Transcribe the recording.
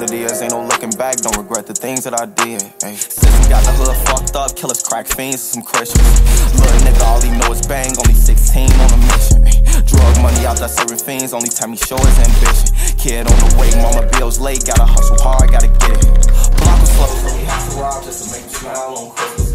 what it is, ain't no looking back, don't regret the things that I did. Ay. Since we got the hood fucked up, killers, crack fiends, and some Christians. Little nigga, all he know is bang, only 16 on a mission. Ay. Drug money out there serving fiends, only time he show his ambition. Kid on the way, mama bills late, gotta hustle hard, gotta get it. Block was slow. Really have to rob just to make you smile on Christmas.